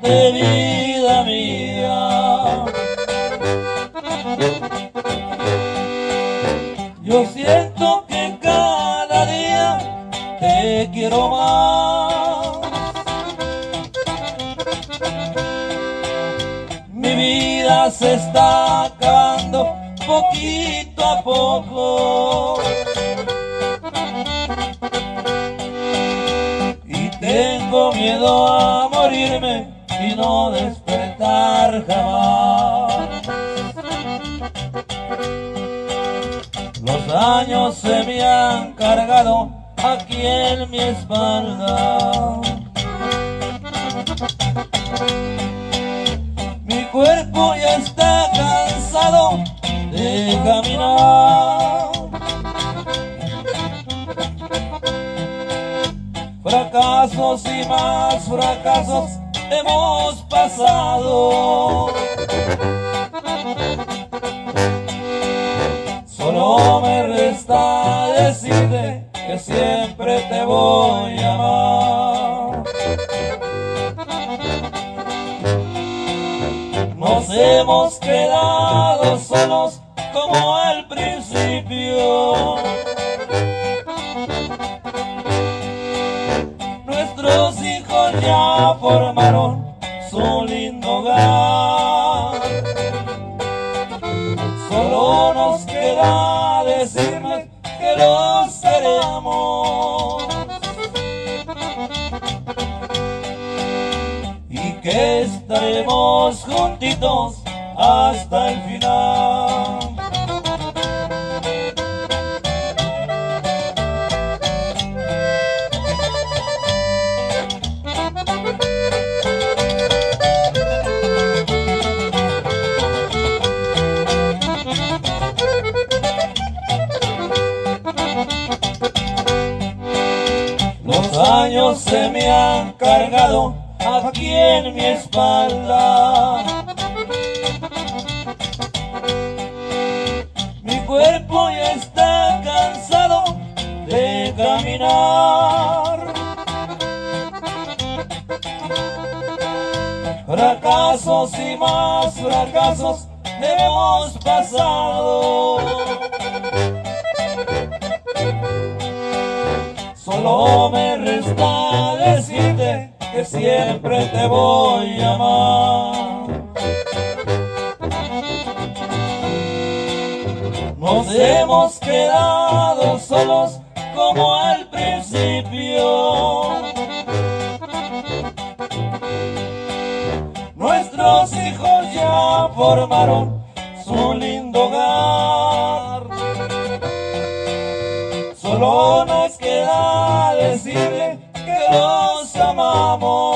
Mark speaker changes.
Speaker 1: querida mía. Yo siento que cada día te quiero más. Mi vida se está acabando poquito a poco. Y tengo miedo a morirme y no despertar jamás. Los años se me han cargado aquí en mi espalda. Mi cuerpo ya está cansado de caminar. Fracasos y más fracasos hemos pasado. Solo me resta decirte que siempre te voy a amar. Nos hemos quedado solos como al principio. Hijos ya formaron su lindo hogar. Solo nos queda decirles que los queremos y que estaremos juntitos hasta el final. Años se me han cargado aquí en mi espalda. Mi cuerpo ya está cansado de caminar. Fracasos y más fracasos hemos pasado. Solo me siempre te voy a amar. Nos hemos quedado solos como al principio. Nuestros hijos ya formaron su lindo hogar. Solo nos amor.